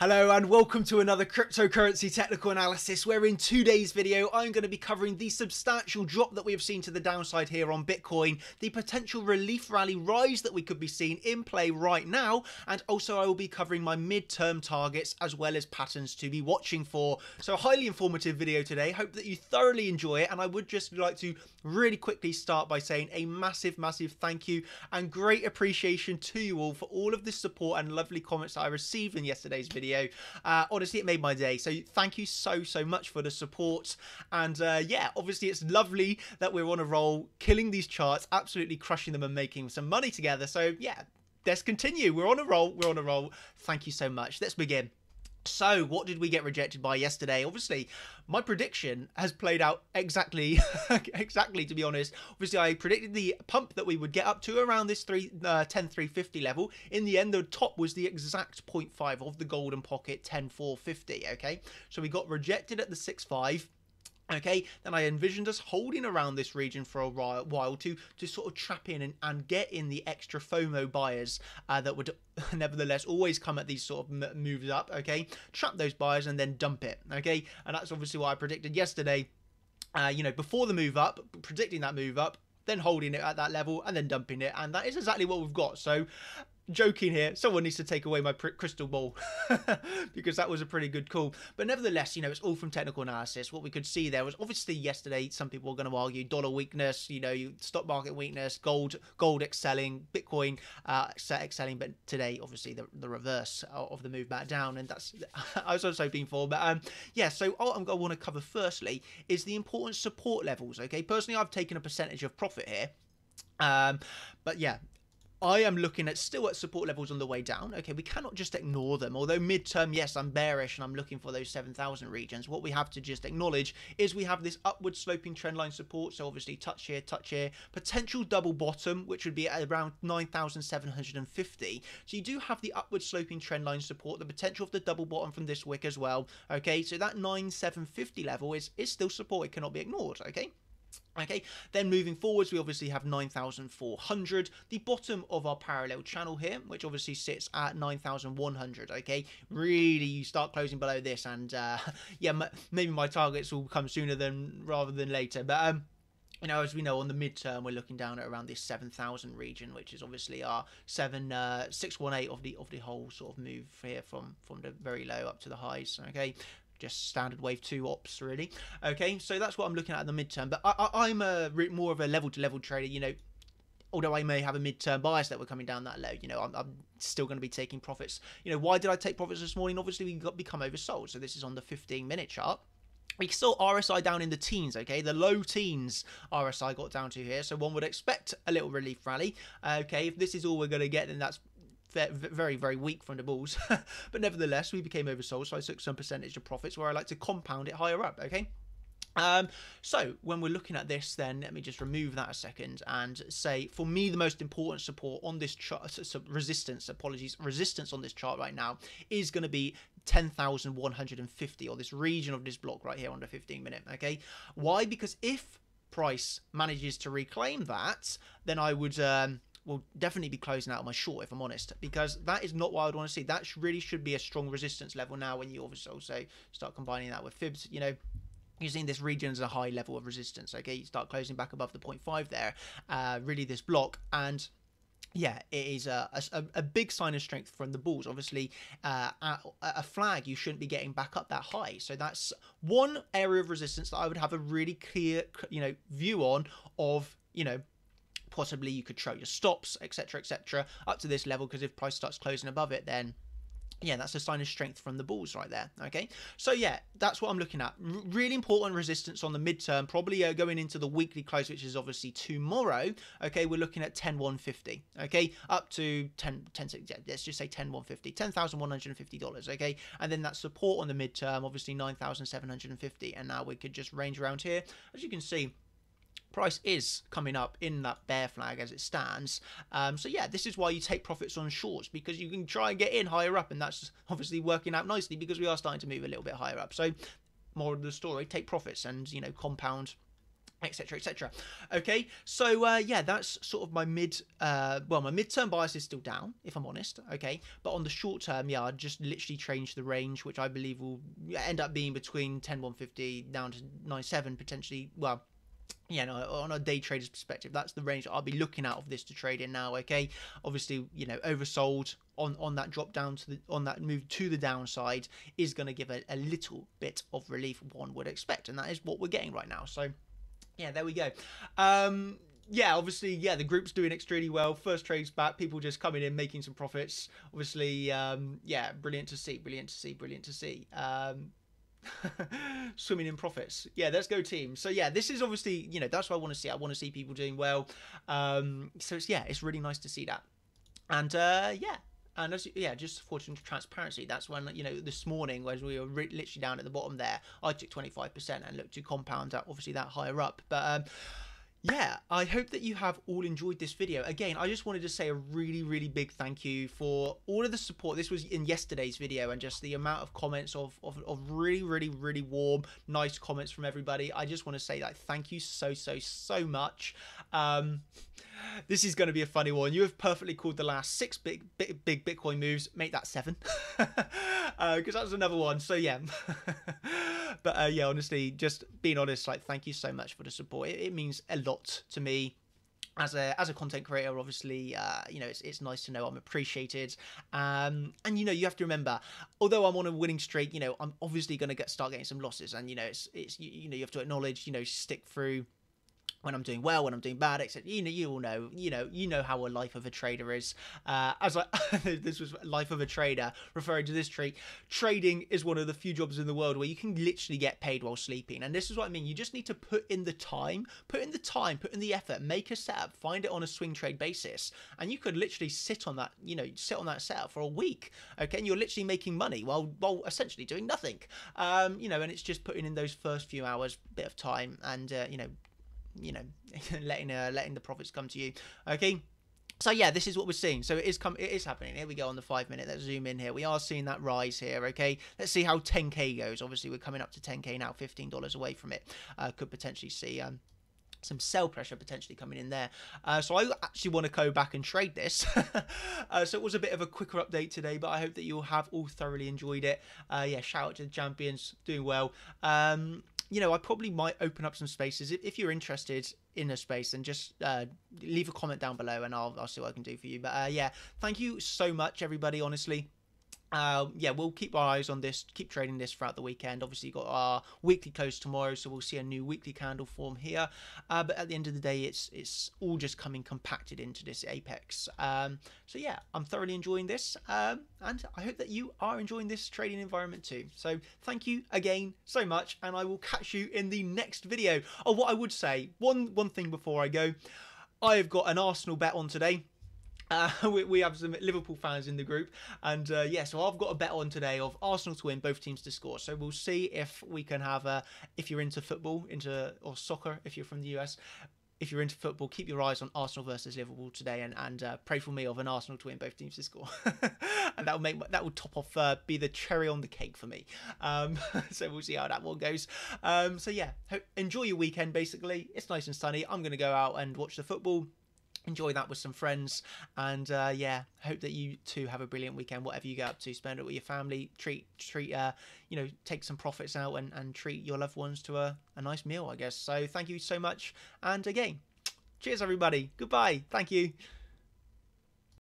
Hello and welcome to another cryptocurrency technical analysis where in today's video I'm going to be covering the substantial drop that we have seen to the downside here on Bitcoin, the potential relief rally rise that we could be seeing in play right now, and also I will be covering my midterm targets as well as patterns to be watching for. So a highly informative video today, hope that you thoroughly enjoy it and I would just like to really quickly start by saying a massive massive thank you and great appreciation to you all for all of the support and lovely comments that I received in yesterday's video video. Uh, honestly, it made my day. So thank you so, so much for the support. And uh, yeah, obviously, it's lovely that we're on a roll, killing these charts, absolutely crushing them and making some money together. So yeah, let's continue. We're on a roll. We're on a roll. Thank you so much. Let's begin. So, what did we get rejected by yesterday? Obviously, my prediction has played out exactly, exactly to be honest. Obviously, I predicted the pump that we would get up to around this 3, uh, 10 350 level. In the end, the top was the exact 0.5 of the golden pocket 10 450. Okay, so we got rejected at the 6.5 Okay, then I envisioned us holding around this region for a while to to sort of trap in and, and get in the extra FOMO buyers uh, that would nevertheless always come at these sort of moves up. Okay, trap those buyers and then dump it. Okay, and that's obviously what I predicted yesterday. Uh, you know, before the move up, predicting that move up, then holding it at that level and then dumping it and that is exactly what we've got so joking here. Someone needs to take away my crystal ball because that was a pretty good call. But nevertheless, you know, it's all from technical analysis. What we could see there was obviously yesterday. Some people were going to argue dollar weakness, you know, stock market weakness, gold, gold excelling, Bitcoin uh, excelling. But today, obviously, the, the reverse of the move back down, and that's I was also hoping for. But um, yeah, so what I'm going to want to cover firstly is the important support levels. Okay, personally, I've taken a percentage of profit here. Um, but yeah, I am looking at still at support levels on the way down. Okay, we cannot just ignore them. Although midterm, yes, I'm bearish and I'm looking for those 7,000 regions. What we have to just acknowledge is we have this upward sloping trendline support. So obviously touch here, touch here, potential double bottom, which would be at around 9,750. So you do have the upward sloping trendline support, the potential of the double bottom from this wick as well. Okay, so that 9,750 level is, is still support. It cannot be ignored. Okay. Okay, then moving forwards, we obviously have 9,400, the bottom of our parallel channel here, which obviously sits at 9,100, okay? Really, you start closing below this, and uh, yeah, maybe my targets will come sooner than rather than later, but um, you know, as we know, on the midterm, we're looking down at around this 7,000 region, which is obviously our 7, uh, 618 of the of the whole sort of move here from, from the very low up to the highs, okay? Just standard wave 2 ops really. Okay so that's what i'm looking at in the midterm but I, am a more of a level to level trader you know. Although i may have a midterm bias that we're coming down that low you know i'm, I'm still going to be taking profits. You know why did i take profits this morning? Obviously we got become oversold so this is on the 15 minute chart. We saw RSI down in the teens, okay? The low teens RSI got down to here, so one would expect a little relief rally. Okay, if this is all we're going to get, then that's very, very weak from the bulls. but nevertheless, we became oversold, so I took some percentage of profits where I like to compound it higher up, okay? Um, so when we're looking at this, then let me just remove that a second and say, for me, the most important support on this chart, so resistance, apologies, resistance on this chart right now is going to be 10,150 or this region of this block right here on the 15 minute. Okay. Why? Because if price manages to reclaim that, then I would, um, will definitely be closing out my short if I'm honest, because that is not what I'd want to see. That really should be a strong resistance level now when you obviously also start combining that with fibs, you know, using this region as a high level of resistance. Okay, you start closing back above the 0.5 there, uh, really this block and yeah, it is a, a, a, big sign of strength from the Bulls. Obviously, uh, a flag, you shouldn't be getting back up that high. So that's one area of resistance that I would have a really clear, you know, view on of, you know, possibly you could show your stops, etc., etc., up to this level because if price starts closing above it, then yeah, that's a sign of strength from the bulls right there. Okay, so yeah, that's what I'm looking at. R really important resistance on the midterm, probably uh, going into the weekly close, which is obviously tomorrow. Okay, we're looking at 10,150. Okay, up to 10, 10 yeah, let's just say 10,150, $10,150. Okay, and then that support on the midterm, obviously 9,750, and now we could just range around here. As you can see, price is coming up in that bear flag as it stands. Um, so yeah, this is why you take profits on shorts because you can try and get in higher up, and that's obviously working out nicely because we are starting to move a little bit higher up. So more of the story, take profits and you know compound etc etc okay so uh, yeah that's sort of my mid uh, well my midterm bias is still down if i'm honest okay but on the short term yeah i just literally changed the range which i believe will end up being between 10 150 down to 97 potentially well yeah, no, on a day trader's perspective, that's the range I'll be looking out of this to trade in now. Okay, obviously, you know, oversold on on that drop down to the on that move to the downside is going to give a, a little bit of relief one would expect, and that is what we're getting right now. So, yeah, there we go. Um, yeah, obviously, yeah, the group's doing extremely well. First trades back, people just coming in, making some profits. Obviously, um, yeah, brilliant to see, brilliant to see, brilliant to see. Um, swimming in profits. Yeah, let's go team. So yeah, this is obviously you know that's what I want to see. I want to see people doing well. Um, so it's yeah, it's really nice to see that. And uh, yeah, and as, yeah, just for transparency, that's when you know this morning, whereas we were literally down at the bottom there, I took twenty five percent and looked to compound that obviously that higher up, but. Um, yeah, I hope that you have all enjoyed this video. Again, I just wanted to say a really, really big thank you for all of the support. This was in yesterday's video and just the amount of comments of, of, of really, really, really warm, nice comments from everybody. I just want to say that thank you so, so, so much. Um, this is going to be a funny one. You have perfectly called the last six big, big, big Bitcoin moves. Make that seven. Because uh, that was another one. So, yeah. but uh, yeah, honestly, just being honest, like, thank you so much for the support. It, it means a lot to me as a as a content creator obviously uh, you know it's, it's nice to know i'm appreciated um, and you know you have to remember although i'm on a winning streak you know i'm obviously going to get start getting some losses and you know it's it's you, you know you have to acknowledge you know stick through when I'm doing well, when I'm doing bad, etc. You know, you all know, you know, you know how a life of a trader is. Uh, as I, this was life of a trader, referring to this trade. Trading is one of the few jobs in the world where you can literally get paid while sleeping, and this is what I mean. You just need to put in the time, put in the time, put in the effort, make a setup, find it on a swing trade basis, and you could literally sit on that, you know, sit on that setup for a week. Okay, and you're literally making money while while essentially doing nothing. Um, you know, and it's just putting in those first few hours, bit of time, and uh, you know you know, letting uh, letting the profits come to you. Okay. So yeah, this is what we're seeing. So it is come, it is happening. Here we go on the five minute. Let's zoom in here. We are seeing that rise here. Okay, let's see how 10k goes. Obviously, we're coming up to 10k now, $15 away from it. Uh, could potentially see um, some sell pressure potentially coming in there. Uh, so I actually want to go back and trade this. uh, so it was a bit of a quicker update today, but I hope that you'll have all thoroughly enjoyed it. Uh, yeah, shout out to the champions, doing well. Um, you know, I probably might open up some spaces if, you're interested in a space and just uh, leave a comment down below and I'll, I'll see what I can do for you. But uh, yeah, thank you so much, everybody, honestly. Uh, yeah, we'll keep our eyes on this, keep trading this throughout the weekend. Obviously, got our weekly close tomorrow, so we'll see a new weekly candle form here. Uh, but at the end of the day, it's it's all just coming compacted into this apex. Um, so yeah, I'm thoroughly enjoying this, um, and I hope that you are enjoying this trading environment too. So thank you again so much, and I will catch you in the next video. Oh, what I would say, one one thing before I go, I've got an Arsenal bet on today. Uh, we, we, have some Liverpool fans in the group, and uh, yeah, so I've got a bet on today of Arsenal to win, both teams to score. So we'll see if we can have a. If you're into football, into or soccer, if you're from the US, if you're into football, keep your eyes on Arsenal versus Liverpool today, and and uh, pray for me of an Arsenal to win, both teams to score, and that will make that will top off uh, be the cherry on the cake for me. Um, so we'll see how that one goes. Um, so yeah, enjoy your weekend. Basically, it's nice and sunny. I'm gonna go out and watch the football enjoy that with some friends. And uh, yeah hope that you too have a brilliant weekend whatever you get up to. Spend it with your family. Treat treat uh, you know take some profits out and, and treat your loved ones to a, a nice meal i guess. So thank you so much. And again cheers everybody. Goodbye. Thank you